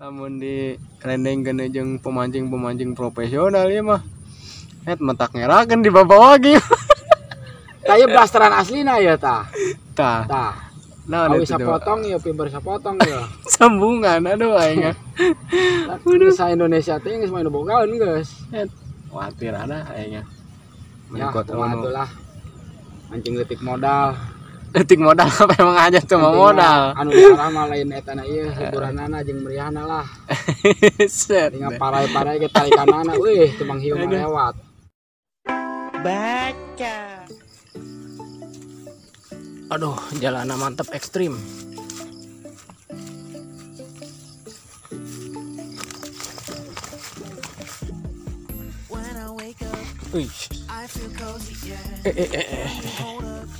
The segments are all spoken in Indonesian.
namun di rendeng kena jeung pemancing-pemancing profesional ya mah. Het metak ngerakeun di bawah lagi. Kayak blasteran aslinya ya tah. Tah. Tah. Nah Awi itu tuh. sapotong ya pimper sapotong ya sambungan aduh aing Bisa Indonesia teh geus main bogaeun geus. Khawatir ada aing ya anu. tuh lah. Mancing letik modal detik modal apa emang aja tuh Penting modal? anu diarah mah lain etana ieu hiburanana jeung meriahna lah. Set. Tinggal parai-parai ke tarikanana wih cemang hiu mah Aduh. lewat. Aduh jalanan mantep ekstrim. Cozy, yeah. eh, eh, eh, eh.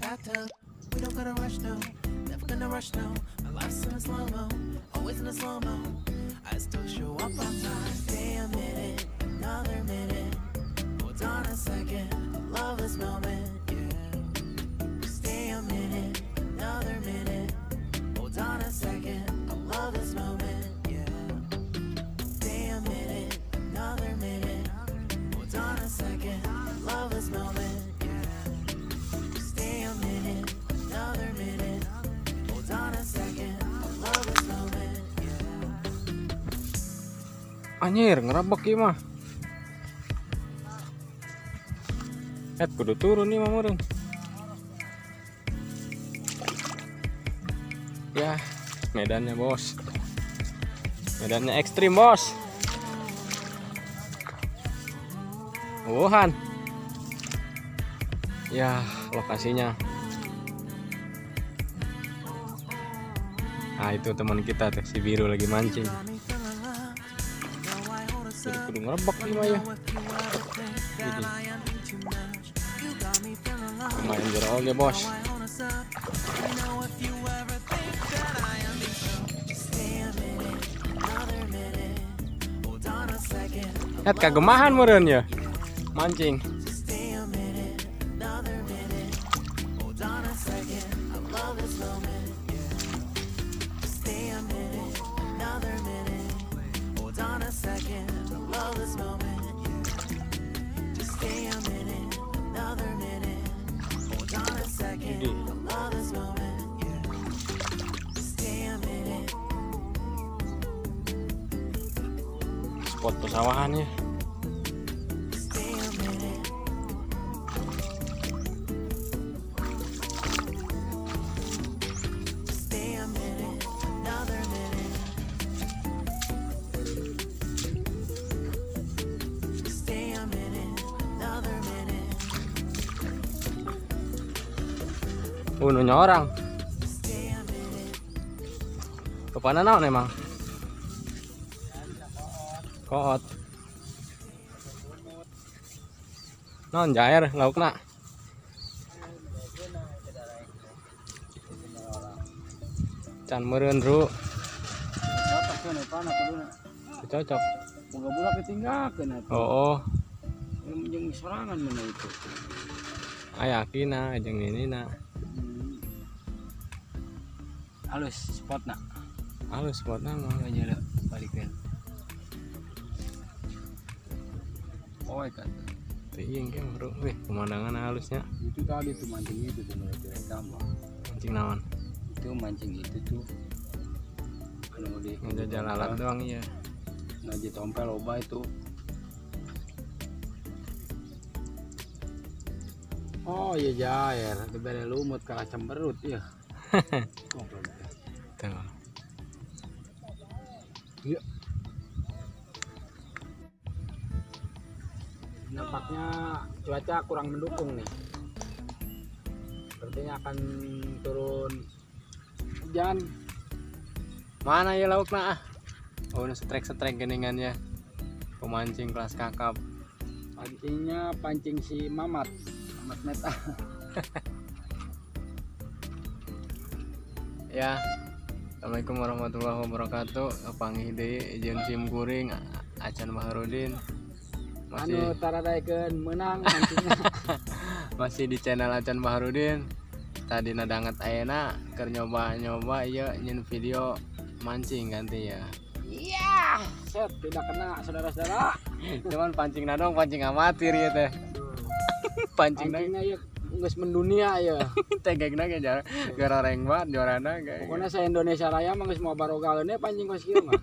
bathtub. We don't gotta rush, no. Never gonna rush, no. My life's in a slow mo, always in a slow mo. I still show up on time. Stay a minute, another anjir ngerabak ieu mah Et kudu turun nih mah meureun. Ya, medannya bos. Medannya ekstrim bos. Wuhan. Ya, lokasinya. Ah itu teman kita tuh si biru lagi mancing. Jadi kudu ngerebek nih mah ya. Jadi. Main jero oge bos. Lihat kagemahan meureun ya. Mancing. Minute. Uh, nu orang. Stay a minute. Kepana naon emang? Koot. Non jair laukna. Can meureun ru, cocok ditinggalkeun atuh Oh, oh. Ilmu jeung sorangan mana itu ayakina jeung ini na. halus spotna Halus buat nama. aja ada balikin oh kan Teuing ke bro. Wih, pemandangan halusnya. itu tadi tuh mancing itu tuh direkam Bang. Mancing naon? itu mancing itu tuh anu di Ngejajal alat doang iya. ngaji tompel loba itu oh iya jair itu bere lumut kalah cemberut ya Goblok. Tuh. Iya. Nampaknya cuaca kurang mendukung nih. Sepertinya akan turun hujan. Mana ya lauk nah ah oh nu setrek setrek geningannya. Pemancing kelas kakap. Pancingnya pancing si Mamat. Mamat Meta. Ya. Assalamualaikum warahmatullahi wabarakatuh. Panggih deui jeung sim kuring Acan Baharudin masih anu taradaikeun menang masih di channel Acan Baharudin. Tadi nadanget ayeuna keur nyoba-nyoba ieu nyin video mancing ganti ya. Iya set tidak kena saudara-saudara. Cuman pancing dong pancing amatir ya teh. Pancing na pancingnya ya geus mendunia ya tegegna ge jar gara reng banget juarana kayak pokoknya saya Indonesia Raya mah geus mau barogaeun pancing geus kieu mah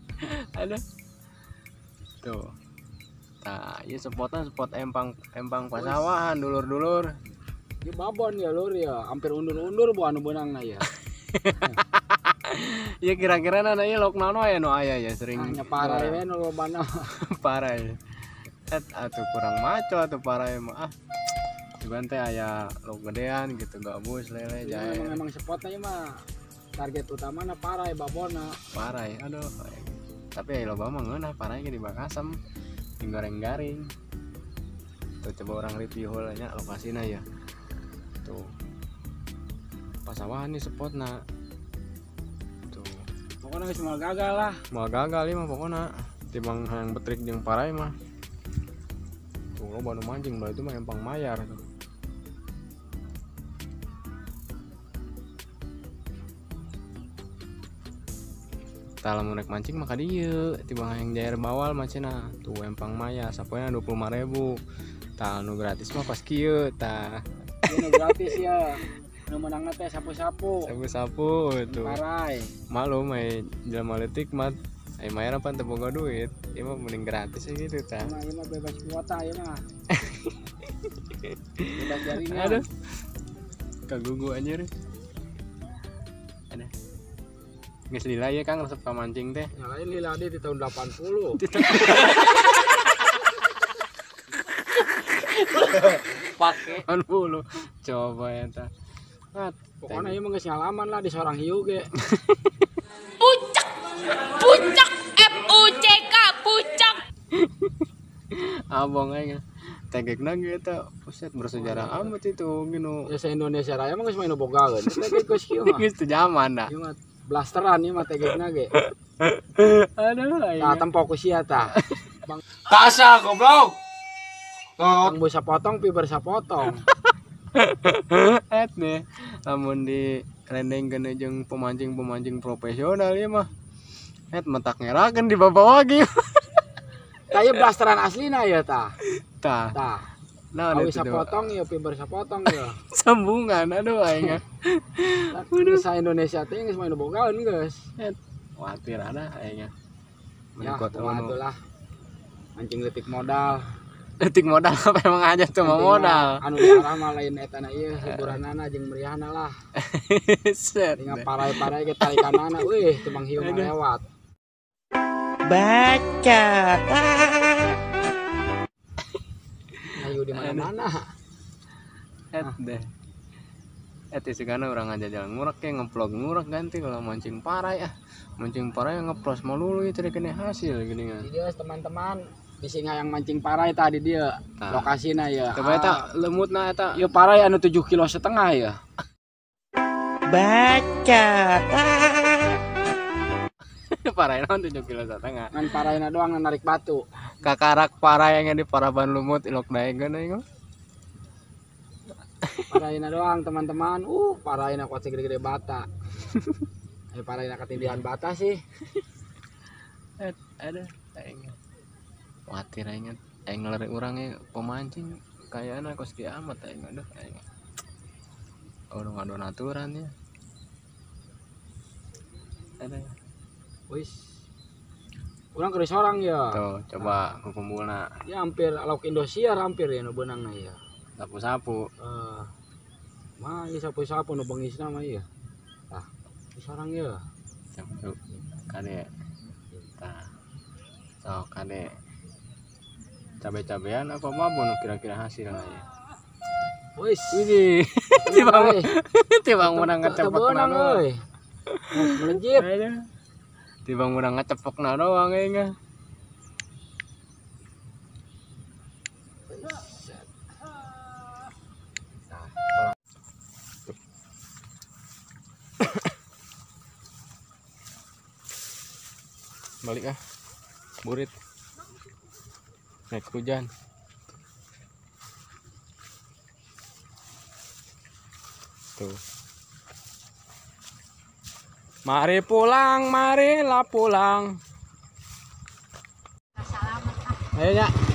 ada tuh. Nah ini spotnya spot empang empang pasawahan dulur-dulur. Ieu babon ya lur ya. Hampir undur-undur bu anu beunangna ya. Ya kira-kira nana ieu lok nano ya no aya ya sering hanya parah we nu lobana parah ya. Et atuh kurang maco atuh parah ya mah. Ah cuman teh aya lok gedean gitu gabus lele Ya, jahe. emang, emang spotnya ieu mah target utamanya parah ya babona. Parah ya aduh. Tapi ya loba mah ngeunah parahnya di Bakasem di garing-garing tuh coba orang review nya lokasinya ya tuh. Pasawahan nih spotna tuh. Pokoknya mau gagal lah. Mau gagal ini mah pokoknya. Timbang yang betrik jeung parai mah. Tuh lo baru mancing baru itu mah empang mayar tuh Tala mau naik mancing maka dia. Timbang yang jair bawal macena. Tuh empang maya saponya dua puluh ribu. Tal nu gratis mah pas kieu tah ini gratis ya. Nu menangna teh sapu-sapu. Sapu sapu tuh. Parai malu main jalan letik mat ay mayar apa teu boga duit? Ieu mah mending gratis ya gitu tah Nah, ini mah bebas kuota ya mah. bebas jaringan. aduh. Kagugu anjir Nges lila ya kang resep ka mancing teh. Nyalain lila di tahun 80. Pakai. kan puluh coba ya ta Ngat, Pokoknya ieu mah geus ngalaman lah di seorang hiu ge. pucak pucak F U C K pucak. Abang aja. Tegek nage eta puset bersejarah amat itu gino Ya se Indonesia Raya mah geus main bogaeun. Teh geus kieu mah. geus teu zaman dah blasteran ieu mah tegekna ge. aduh Tah aing tempo ku sia tah. Kasa goblok. Bang bisa potong pi bersa potong. et nih namun di rendeng kena jeung pemancing-pemancing profesional ya mah et metak ngerakeun di bawah lagi ieu blasteran aslina ya tah. tah Tah. Nah ada bisa potong ya pi bersa potong ya. sambungan aduh aing Geus sa Indonesia teh geus main bogaeun geus. khawatir ada aing Ya, anu lah. Mancing letik modal. detik modal apa emang aja tuh mau modal Anu diarah mah lain eta na ieu hiburanana jeung meriahna lah. set Tinggal parai-parai ge tarikanana manghiu mah Aduh. lewat. Baca. Di mana-mana. et deh et isi kana orang aja jalan ngurak kayak ngeplog ngurak ganti kalau mancing parai ah mancing parai yang ngeplos melulu itu kena hasil gini kan Jadi teman-teman di singa yang mancing parai tadi dia Tah. lokasina ya. coba eta lemut na eta Ieu parai anu 7 kilo setengah ya. parai naon tujuh kilo setengah Ngan paraina doang narik batu. Kakarak parai yang di paraban lumut ilok daeng kan aing Paraina doang teman-teman. Uh, paraina kuat gede-gede bata. Eh paraina ketindihan bata sih. et ada aing khawatir aing aing ngelari orangnya pemancing kayaknya kos kiamat aing aduh aing orang ada aturan ya ada Wis. Kurang keri sorang ya. tuh coba kukumpulna Ya hampir lauk Indosiar hampir ya nu beunangna ya. sapu-sapu Eh mah ieu sapu-sapu nu bengisna mah ieu. Tah, di sorang ya. Coba kade Tah. oh kade cabe-cabean apa babon kira-kira hasilnya ya Wis. ini tiba tiba menang ngecepok Kebenang doang euy. Melejit. Tiba menang ngecepok doang kayaknya balik ah. Burit. Naik hujan. Tuh mari pulang marilah pulang Ayo, Nya.